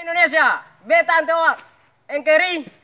Indonesia, beta antewak, engkeri.